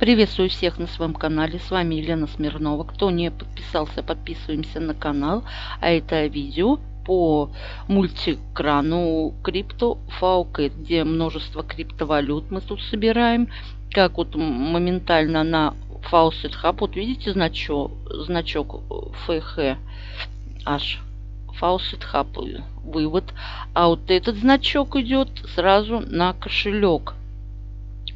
Приветствую всех на своем канале. С вами Елена Смирнова. Кто не подписался, подписываемся на канал. А это видео по мультикрану крипто Fauket, где множество криптовалют мы тут собираем. Как вот моментально на Faucet Hub. Вот видите значок, значок FH H. Faucet Hub вывод. А вот этот значок идет сразу на кошелек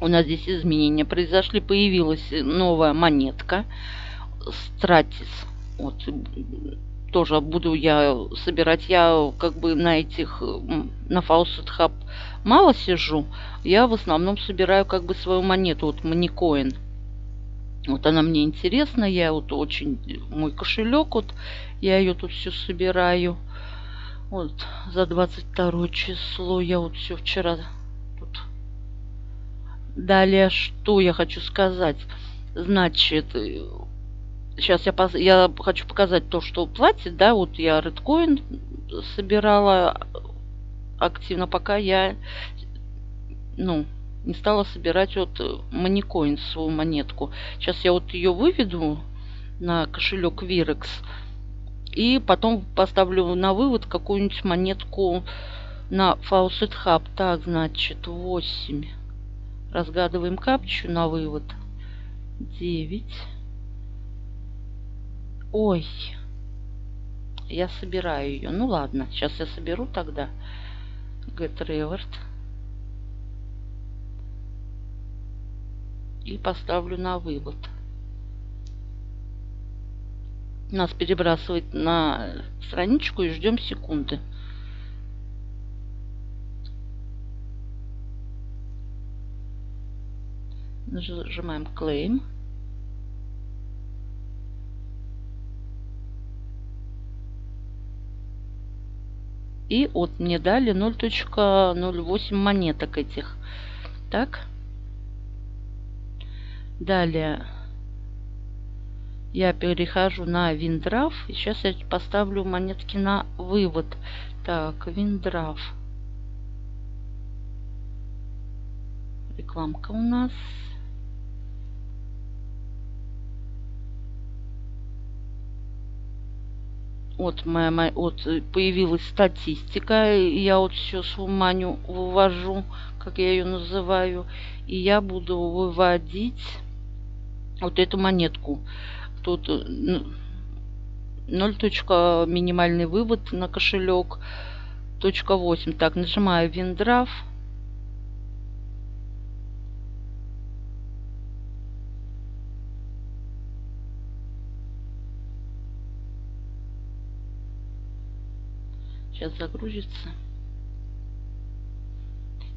у нас здесь изменения произошли. Появилась новая монетка Стратис. Вот тоже буду я собирать. Я как бы на этих, на Faucet Hub мало сижу. Я в основном собираю как бы свою монету, вот Маникоин. Вот она мне интересна. Я вот очень, мой кошелек, вот я ее тут все собираю. Вот за 22 число я вот все вчера Далее, что я хочу сказать? Значит, сейчас я, я хочу показать то, что платит, да, вот я Redcoin собирала активно, пока я, ну, не стала собирать вот Moneycoin, свою монетку. Сейчас я вот ее выведу на кошелек Virex и потом поставлю на вывод какую-нибудь монетку на Faucet Hub. Так, значит, 8. Разгадываем капчу на вывод. 9. Ой. Я собираю ее. Ну ладно, сейчас я соберу тогда. Get reward. И поставлю на вывод. Нас перебрасывает на страничку и ждем секунды. Нажимаем Claim. И вот мне дали 0.08 монеток этих. Так. Далее я перехожу на Виндрав. И сейчас я поставлю монетки на вывод. Так, Виндрав. Рекламка у нас. Вот, моя, моя, вот э, появилась статистика. Я вот все свою маню вывожу, как я ее называю. И я буду выводить вот эту монетку. Тут 0. Э, минимальный вывод на кошелек. Точка 8. Так, нажимаю Виндрав. Сейчас загрузится.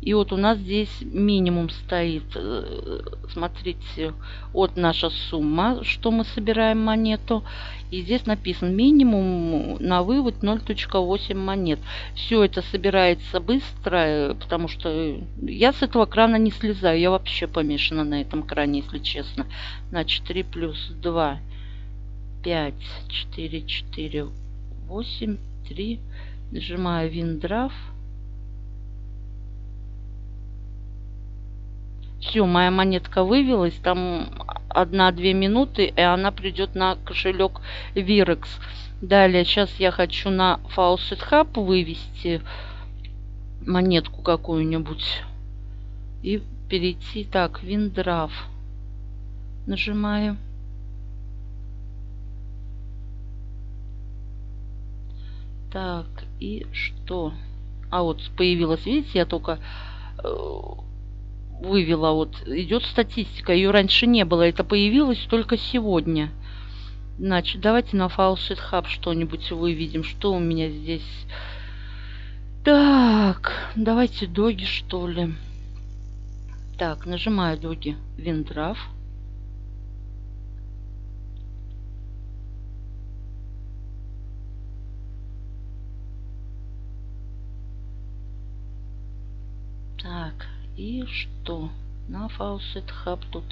И вот у нас здесь минимум стоит. Э, смотрите, вот наша сумма, что мы собираем монету. И здесь написан минимум на вывод 0.8 монет. Все это собирается быстро, потому что я с этого крана не слезаю. Я вообще помешана на этом кране, если честно. Значит, 3 плюс 2, 5, 4, 4, 8, 3, Нажимаю Виндрав. Все, моя монетка вывелась. Там одна-две минуты, и она придет на кошелек Virex. Далее, сейчас я хочу на Faucet Hub вывести монетку какую-нибудь. И перейти. Так, Виндрав. Нажимаю. Так, и что? А вот появилась, видите, я только э, вывела, вот идет статистика, ее раньше не было, это появилось только сегодня. Значит, давайте на Faucet Hub что-нибудь выведем. Что у меня здесь? Так, давайте доги, что ли. Так, нажимаю доги Виндрав. Так, и что? На Faucet Hub тут...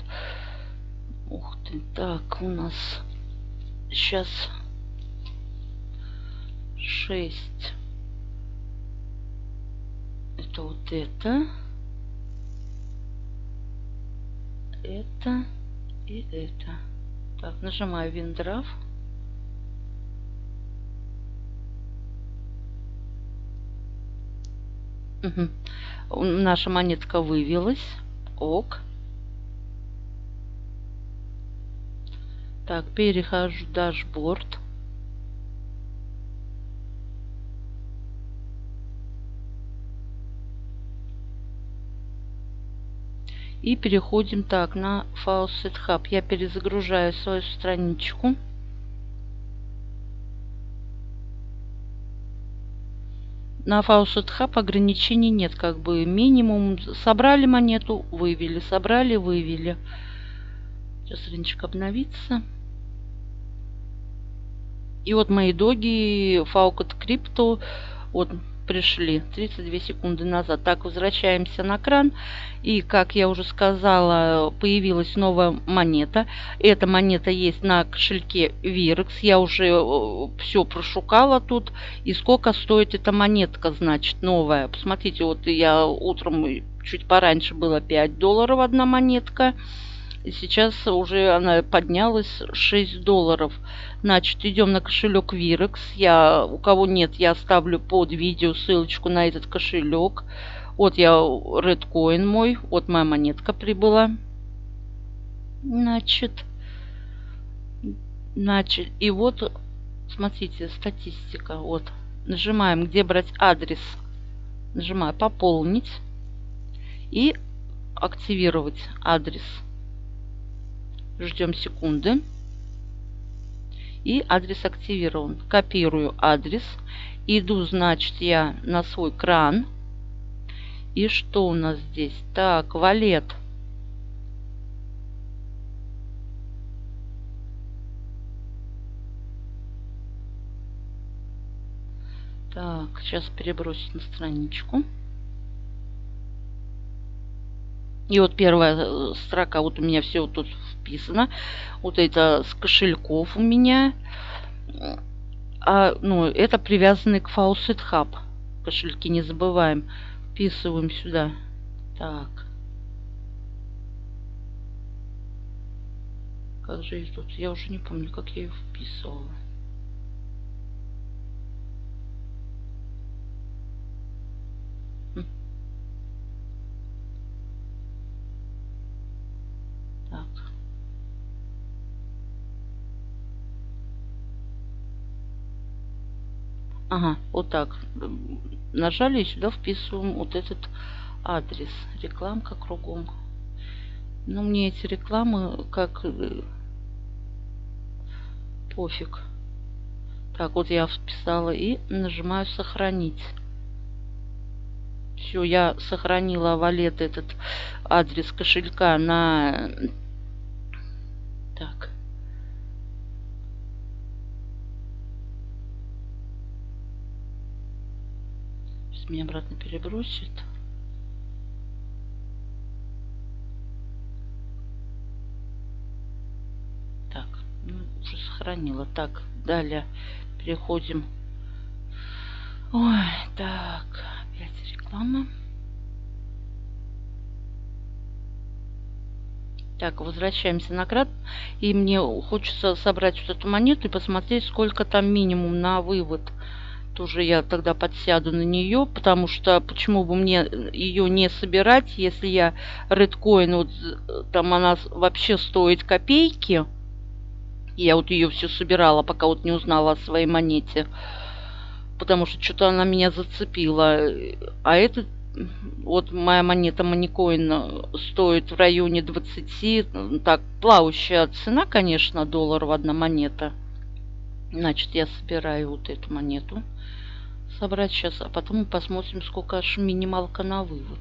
Ух ты, так, у нас сейчас 6. Это вот это. Это. И это. Так, нажимаю Withdraw. Угу. Наша монетка вывелась. Ок. Так, перехожу в dashboard. И переходим так на Faucet Hub. Я перезагружаю свою страничку. На Hub ограничений нет. Как бы минимум собрали монету, вывели, собрали, вывели. Сейчас страничка обновится. И вот мои доги Faucet Crypto. Вот пришли 32 секунды назад. Так, возвращаемся на кран. И, как я уже сказала, появилась новая монета. Эта монета есть на кошельке Virex. Я уже э, все прошукала тут. И сколько стоит эта монетка, значит, новая. Посмотрите, вот я утром чуть пораньше было 5 долларов одна монетка. Сейчас уже она поднялась 6 долларов. Значит, идем на кошелек Virex. Я, у кого нет, я оставлю под видео ссылочку на этот кошелек. Вот я Redcoin мой. Вот моя монетка прибыла. Значит, значит, и вот, смотрите, статистика. Вот, нажимаем, где брать адрес. Нажимаю пополнить и активировать адрес. Ждем секунды. И адрес активирован. Копирую адрес. Иду, значит, я на свой кран. И что у нас здесь? Так, валет. Так, сейчас перебросить на страничку. И вот первая э, строка, вот у меня все вот тут вписано. Вот это с кошельков у меня. А, ну, это привязанный к Faucet Hub. Кошельки не забываем. Вписываем сюда. Так. Как же их тут? Я уже не помню, как я их вписывала. Ага, вот так. Нажали и сюда вписываем вот этот адрес. Рекламка кругом. Но ну, мне эти рекламы как э, пофиг. Так, вот я вписала и нажимаю сохранить. Все, я сохранила валет этот адрес кошелька на... Так. Меня обратно перебросит. Так, ну, уже сохранила. Так, далее переходим. Ой, так, опять реклама. Так, возвращаемся на крат. И мне хочется собрать вот эту монету и посмотреть, сколько там минимум на вывод тоже я тогда подсяду на нее, потому что почему бы мне ее не собирать, если я Redcoin, вот там она вообще стоит копейки. Я вот ее все собирала, пока вот не узнала о своей монете. Потому что что-то она меня зацепила. А это вот моя монета Маникоин стоит в районе 20. Так, плавающая цена, конечно, долларов одна монета. Значит, я собираю вот эту монету собрать сейчас, а потом мы посмотрим, сколько аж минималка на вывод.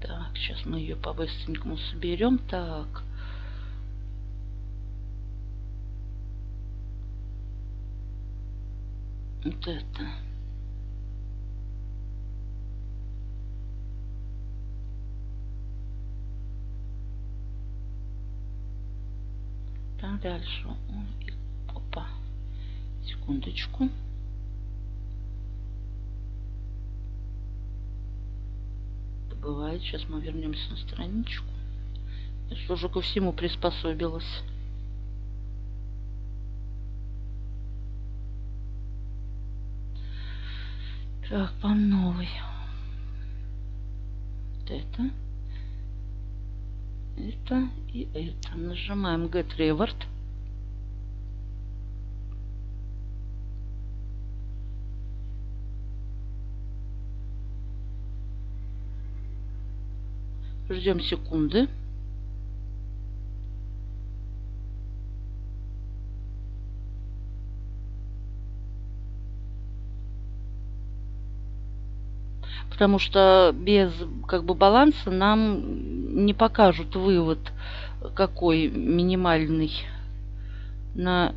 Так, сейчас мы ее по-быстренькому соберем. Так. Вот это. дальше. Опа. Секундочку. Это бывает. Сейчас мы вернемся на страничку. Я же уже ко всему приспособилась. Так по новой. Вот это. Это и это. Нажимаем Get Reward. Ждем секунды. потому что без как бы баланса нам не покажут вывод какой минимальный на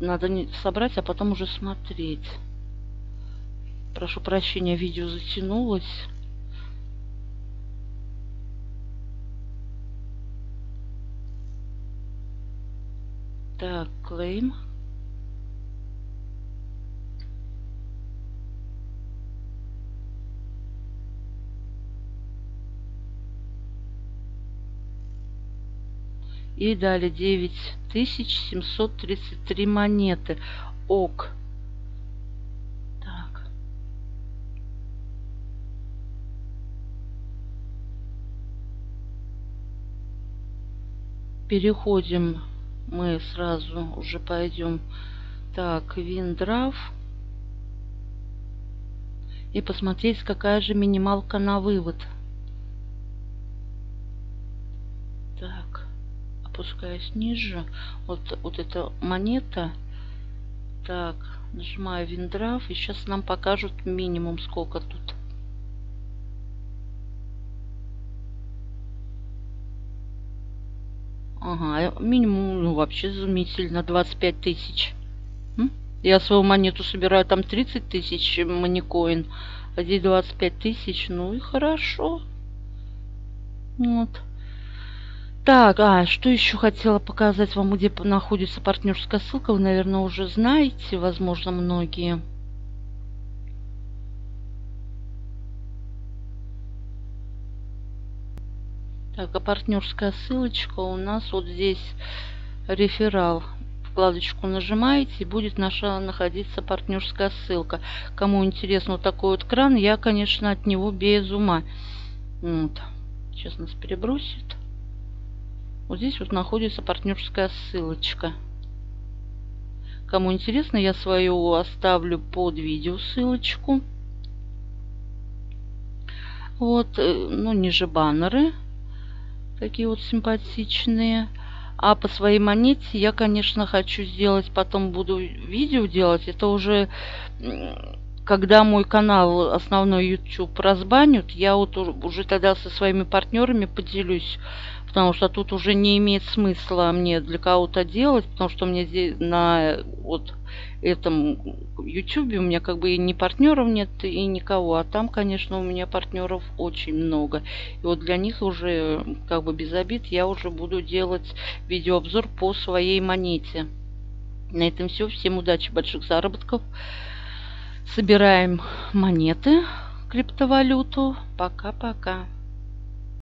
надо не собрать, а потом уже смотреть. Прошу прощения, видео затянулось. Так, клейм. И далее 9733 монеты. ок. Переходим. Мы сразу уже пойдем. Так, Виндрав. И посмотреть, какая же минималка на вывод. Так опускаюсь ниже. Вот, вот эта монета. Так, нажимаю Виндраф. И сейчас нам покажут минимум, сколько тут. Ага, минимум ну, вообще изумительно. 25 тысяч. Я свою монету собираю, там 30 тысяч маникоин. А здесь 25 тысяч. Ну и хорошо. Вот. Так, а что еще хотела показать вам, где находится партнерская ссылка, вы, наверное, уже знаете, возможно, многие. Так, а партнерская ссылочка у нас вот здесь реферал. Вкладочку нажимаете, и будет наша находиться партнерская ссылка. Кому интересно вот такой вот кран, я, конечно, от него без ума. Вот. Сейчас нас перебросит. Вот здесь вот находится партнерская ссылочка. Кому интересно, я свою оставлю под видео ссылочку. Вот, э, ну, ниже баннеры. Такие вот симпатичные. А по своей монете я, конечно, хочу сделать, потом буду видео делать. Это уже, когда мой канал основной YouTube разбанят, я вот уже тогда со своими партнерами поделюсь потому что тут уже не имеет смысла мне для кого-то делать, потому что мне здесь на вот этом YouTube у меня как бы и ни партнеров нет, и никого. А там, конечно, у меня партнеров очень много. И вот для них уже как бы без обид я уже буду делать видеообзор по своей монете. На этом все. Всем удачи, больших заработков. Собираем монеты, криптовалюту. Пока-пока.